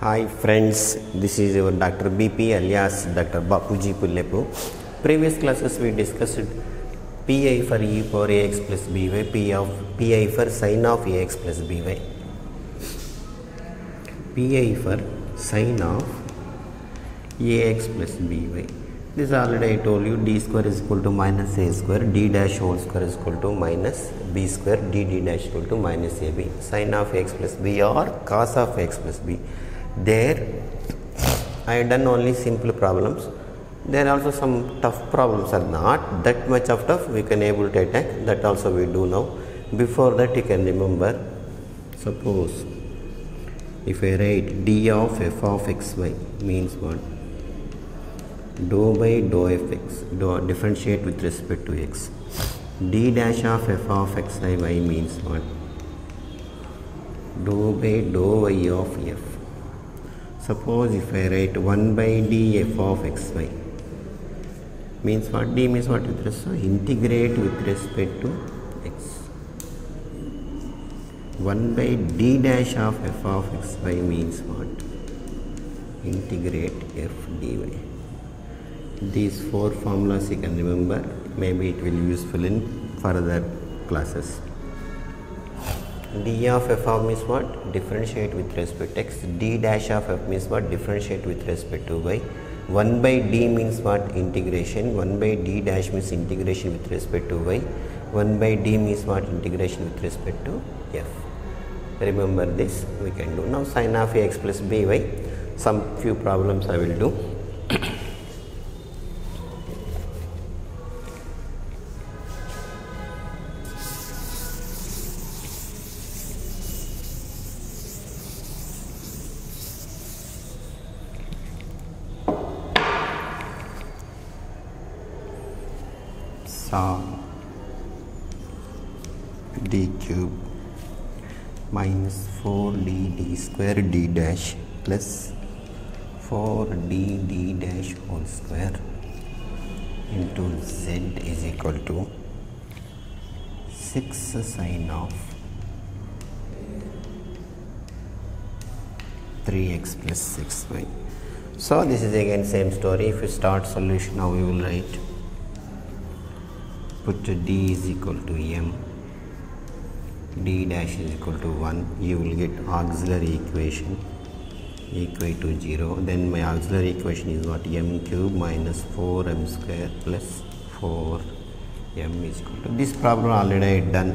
Hi friends, this is your Dr. BP alias Dr. Bapuji Pullepu. Previous classes we discussed PI for e power ax plus by, P of PI for sin of ax plus by. PI for sin of ax plus by. This already I told you d square is equal to minus a square, d dash whole square is equal to minus b square, d d dash equal to minus ab. Sin of x plus b or cos of x plus b. There I have done only simple problems. There are also some tough problems are not that much of tough we can able to attack that also we do now. Before that you can remember suppose if I write d of f of xy means what? dou by dou fx dou differentiate with respect to x d dash of f of xi y means what dou by dou y of f suppose if i write 1 by d f of xy means what? d means what with respect? Integrate with respect to x. 1 by d dash of f of xy means what? Integrate f dy these four formulas you can remember. Maybe it will be useful in further classes d of f of means what? Differentiate with respect. To x d dash of f means what? Differentiate with respect to y. 1 by d means what? Integration. 1 by d dash means integration with respect to y. 1 by d means what? Integration with respect to f. Remember this. We can do. Now sin of x plus by some few problems i will do sum d cube minus 4d d square d dash plus 4d d dash whole square into z is equal to 6 sine of 3x plus 6y so this is again same story. If you start solution now we will write put d is equal to m. D dash is equal to 1 you will get auxiliary equation. Equal to 0 then my auxiliary equation is what? M cube minus 4m square plus 4 m is equal to. This problem already I done.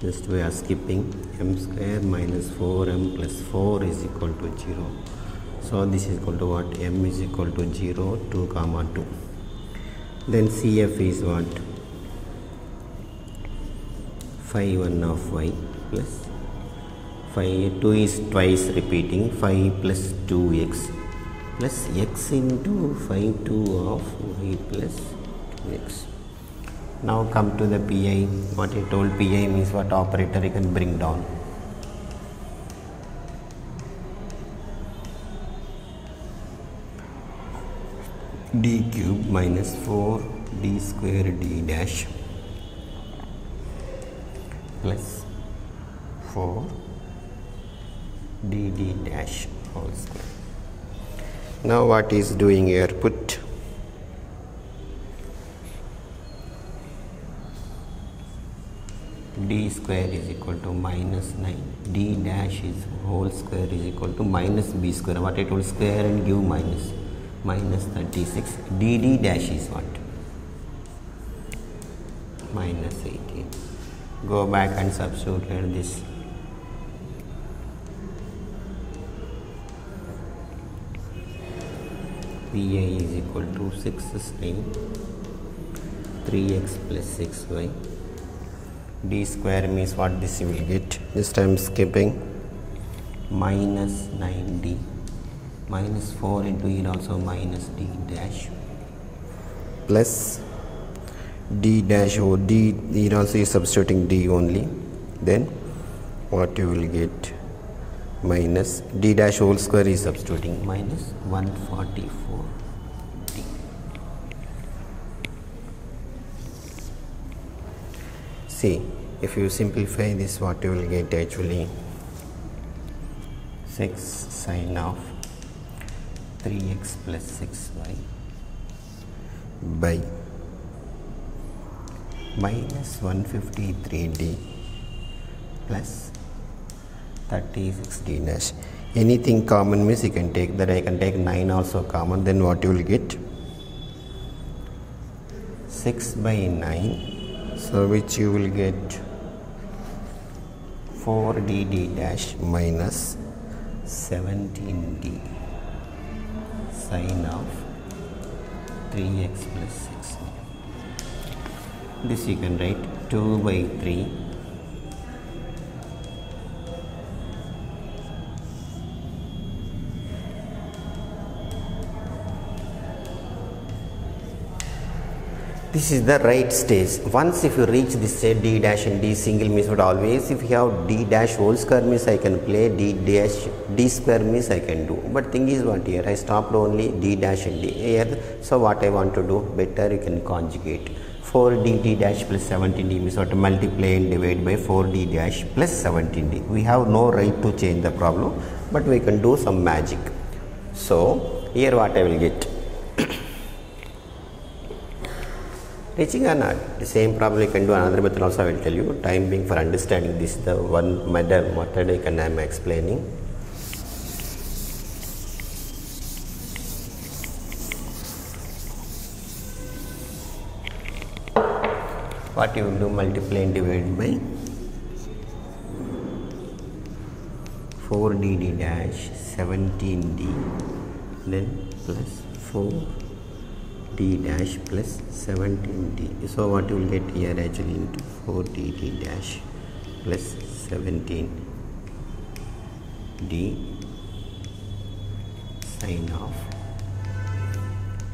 Just we are skipping. M square minus 4m plus 4 is equal to 0 so this is equal to what? M is equal to 0 2 comma 2 then cf is what phi 1 of y plus phi 2 is twice repeating phi plus 2x plus x into phi 2 of y plus 2x now come to the pi what I told pi means what operator you can bring down. D cube minus 4 d square d dash plus 4 dd dash whole square. Now what is doing here? Put d square is equal to minus 9 d dash is whole square is equal to minus b square. What I told square and give minus? Minus 36 dd dash is what? Minus 18 go back and substitute this. Pi is equal to 6 sin 3x plus 6y d square means what this you will get. This time skipping. Minus 9d minus 4 into it also minus d dash. Plus d dash or d also is substituting d only. Then what you will get? Minus d dash whole square is substituting. Minus 144 d see if you simplify this what you will get actually? 6 sine of 3x plus 6y by minus 153d plus 36d dash. Anything common means you can take that I can take 9 also common then what you will get? 6 by 9 so which you will get? 4dd dash minus 17d sine of 3x plus 6 this you can write 2 by 3 this is the right stage. Once if you reach this state d dash and d single means but always if you have d dash whole square means i can play d dash d square means i can do. But thing is what here i stopped only d dash and d here. So what i want to do better you can conjugate 4d dash plus 17d means what? Multiply and divide by 4d dash plus 17d we have no right to change the problem but we can do some magic. So here what i will get. Teaching or not? The same problem you can do. Another method also i will tell you. Time being for understanding this the one method method i can i am explaining what you will do multiply and divide by 4 dd dash 17d then plus 4 d dash plus 17d so what you will get here actually into 4 dd dash plus 17 d sine of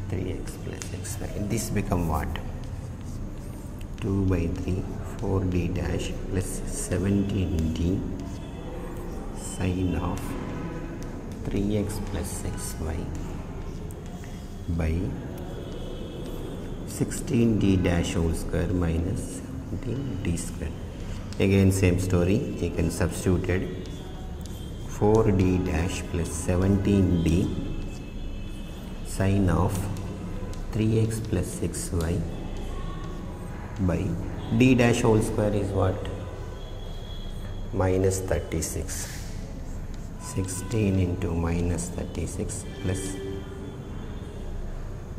3x plus x. This become what 2 by 3 4 d dash plus 17 d sine of 3x plus xy by 16 d dash whole square minus 17 d square. Again same story you can substitute it. 4 d dash plus 17 d sine of 3x plus 6y by d dash whole square is what? Minus 36 16 into minus 36 plus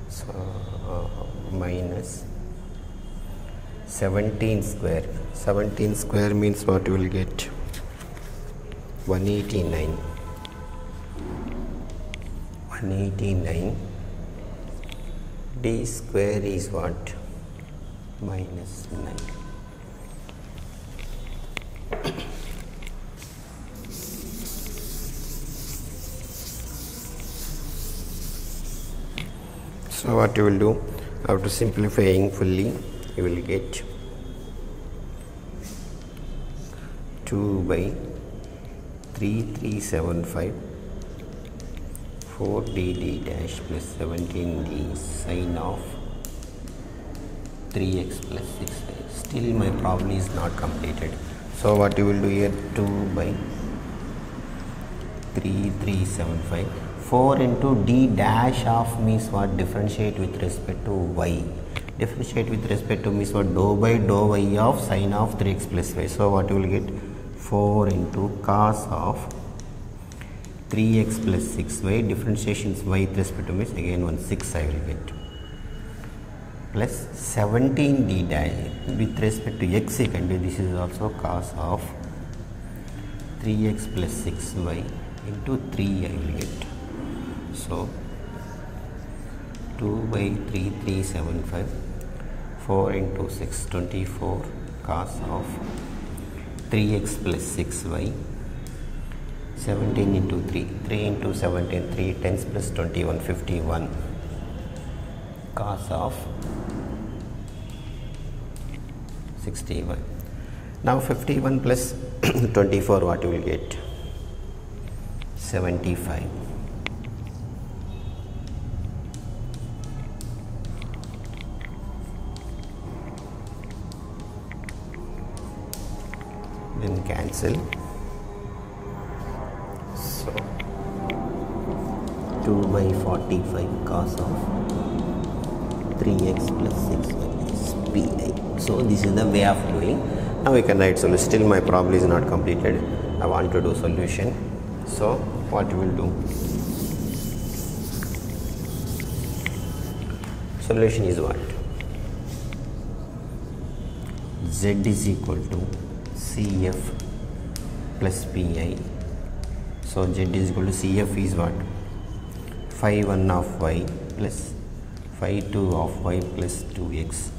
so uh, minus 17 square. 17 square means what you will get? 189 189 d square is what minus 9 so what you will do after simplifying fully you will get 2 by 3375 4 dd dash plus 17d sine of 3x plus 6y still my problem is not completed. So what you will do here 2 by 3375 4 into d dash of means what differentiate with respect to y. Differentiate with respect to means what dou by dou y of sine of 3x plus y. So what you will get? 4 into cos of 3x plus 6y differentiation is y with respect to means again one 6 I will get plus 17 d dash with respect to x second this is also cos of 3x plus 6y into 3 I will get. So 2 by 3375 4 into 6 24 cos of 3x plus 6y 17 into 3 3 into 17 3 10 plus 21 51 cos of 61 now 51 plus 24 what you will get? 75 then cancel. So 2 by 45 cos of 3x plus 6y is pi so this is the way of doing. Now we can write solution still my problem is not completed. I want to do solution. So what we will do? Solution is what? Z is equal to cf plus pi so z is equal to cf is what? Phi 1 of y plus phi 2 of y plus 2x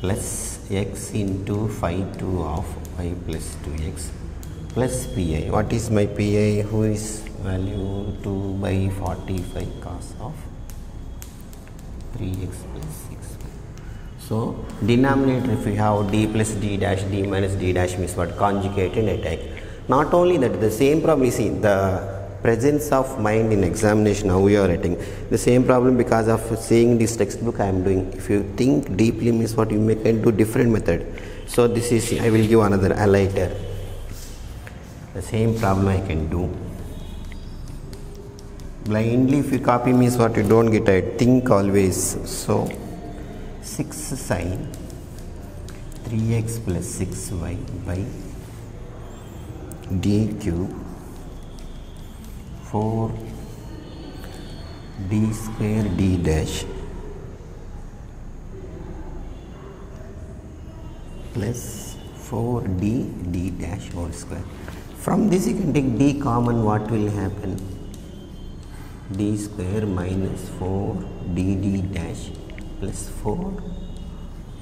plus x into phi 2 of y plus 2x plus pi. What is my pi? Who is value 2 by 45 cos of 3x plus 6 so denominator if we have d plus d dash d minus d dash means what? Conjugated attack. Not only that the same problem see the presence of mind in examination how we are writing. The same problem because of seeing this textbook i am doing. If you think deeply means what you may can do different method. So this is i will give another a lighter. The same problem i can do. Blindly if you copy means what you don't get it. Think always. So 6 sine 3x plus 6y by d cube 4 d square d dash plus 4d d dash whole square. From this you can take d common what will happen? D square minus 4 d d dash plus 4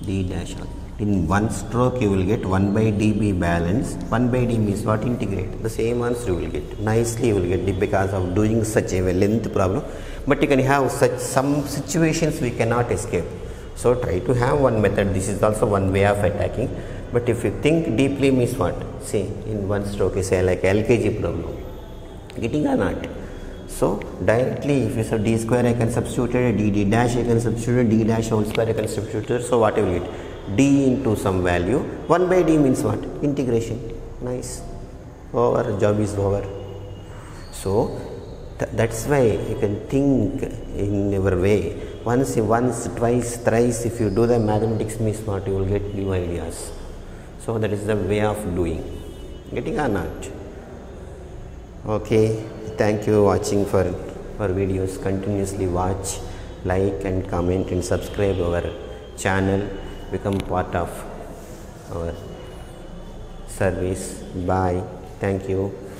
d dash in one stroke you will get 1 by dB balance. 1 by dB means what integrate. The same answer you will get. Nicely you will get it because of doing such a length problem. But you can have such some situations we cannot escape. So try to have one method. This is also one way of attacking. But if you think deeply means what? See in one stroke you say like lkg problem. Getting or not? So directly if you say d square I can substitute it, d d dash I can substitute it, d dash whole square I can substitute. It. So what I will get? D into some value. 1 by d means what? Integration. Nice. Over job is over. So th that's why you can think in your way. Once once twice thrice if you do the mathematics means what you will get new ideas. So that is the way of doing. Getting or not okay. Thank you watching for our videos. Continuously watch like and comment and subscribe our channel become part of our service. Bye. Thank you